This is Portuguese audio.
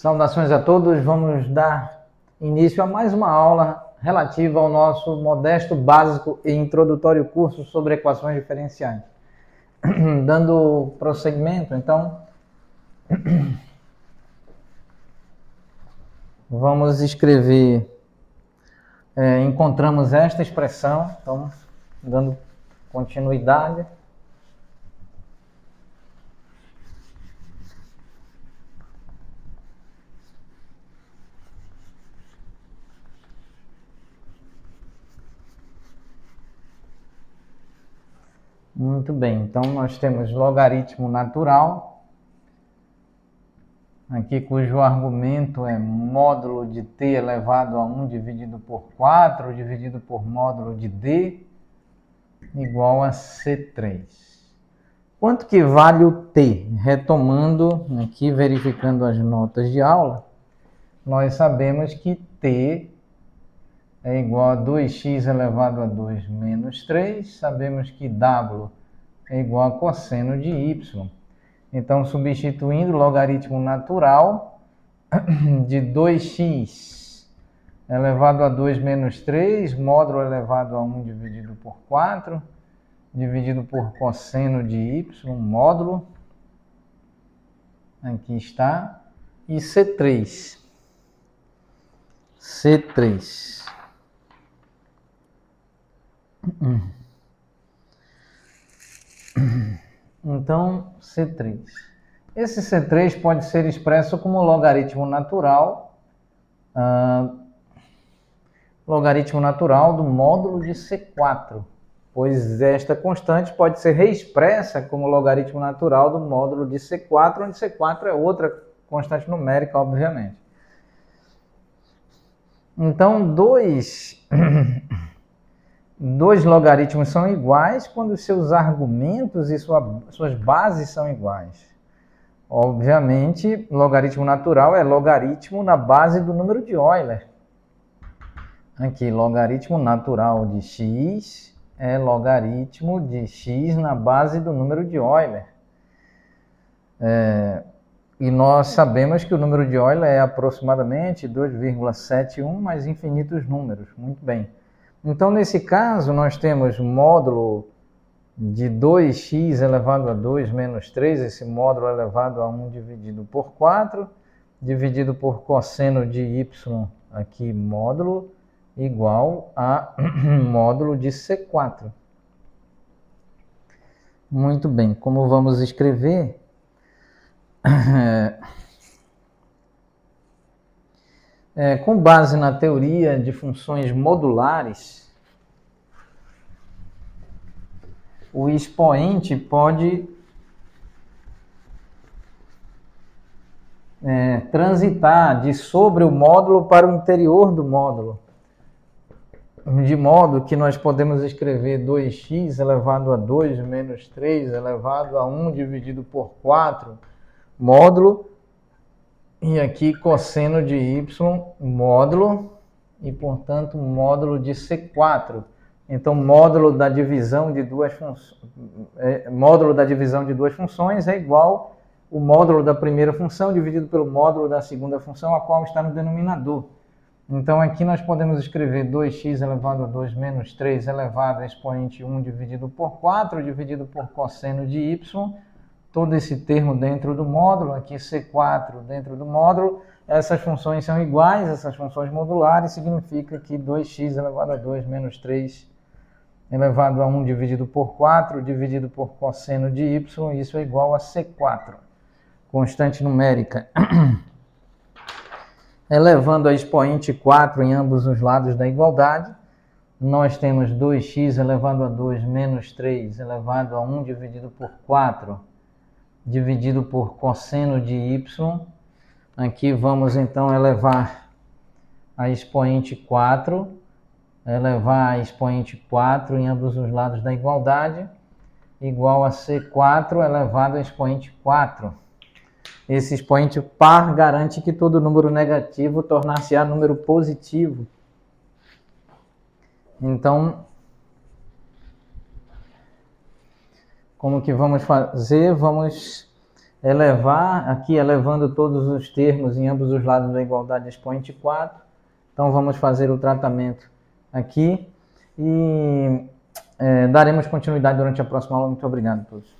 Saudações a todos, vamos dar início a mais uma aula relativa ao nosso modesto básico e introdutório curso sobre equações diferenciais. Dando prosseguimento, então, vamos escrever, é, encontramos esta expressão, então, dando continuidade. Muito bem, então nós temos logaritmo natural, aqui cujo argumento é módulo de t elevado a 1 dividido por 4 dividido por módulo de d igual a C3. Quanto que vale o t? Retomando aqui, verificando as notas de aula, nós sabemos que t é igual a 2x elevado a 2 menos 3. Sabemos que w é igual a cosseno de y. Então, substituindo o logaritmo natural de 2x elevado a 2 menos 3, módulo elevado a 1 dividido por 4, dividido por cosseno de y, módulo, aqui está, e C3. C3. Então, C3. Esse C3 pode ser expresso como logaritmo natural, uh, logaritmo natural do módulo de C4, pois esta constante pode ser reexpressa como logaritmo natural do módulo de C4, onde C4 é outra constante numérica, obviamente. Então, dois dois logaritmos são iguais quando seus argumentos e sua, suas bases são iguais. Obviamente, logaritmo natural é logaritmo na base do número de Euler. Aqui, logaritmo natural de x é logaritmo de x na base do número de Euler. É, e nós sabemos que o número de Euler é aproximadamente 2,71 mais infinitos números. Muito bem. Então, nesse caso, nós temos módulo de 2x elevado a 2 menos 3, esse módulo elevado a 1 dividido por 4, dividido por cosseno de y, aqui módulo, igual a módulo de C4. Muito bem, como vamos escrever? É, com base na teoria de funções modulares, o expoente pode é, transitar de sobre o módulo para o interior do módulo. De modo que nós podemos escrever 2x elevado a 2 menos 3 elevado a 1 dividido por 4 módulo e aqui cosseno de y módulo e, portanto, módulo de C4. Então, módulo da divisão de duas funções, é, módulo da divisão de duas funções é igual o módulo da primeira função dividido pelo módulo da segunda função, a qual está no denominador. Então, aqui nós podemos escrever 2x elevado a 2 menos 3 elevado a expoente 1 dividido por 4 dividido por cosseno de y todo esse termo dentro do módulo, aqui C4 dentro do módulo, essas funções são iguais, essas funções modulares, significa que 2x elevado a 2 menos 3 elevado a 1 dividido por 4 dividido por cosseno de y, isso é igual a C4, constante numérica. Elevando a expoente 4 em ambos os lados da igualdade, nós temos 2x elevado a 2 menos 3 elevado a 1 dividido por 4 dividido por cosseno de y. Aqui vamos então elevar a expoente 4, elevar a expoente 4 em ambos os lados da igualdade, igual a C4 elevado a expoente 4. Esse expoente par garante que todo número negativo tornar-se-á número positivo. Então, Como que vamos fazer? Vamos elevar, aqui elevando todos os termos em ambos os lados da igualdade expoente 4. Então vamos fazer o tratamento aqui e é, daremos continuidade durante a próxima aula. Muito obrigado a todos.